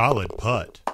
Solid putt.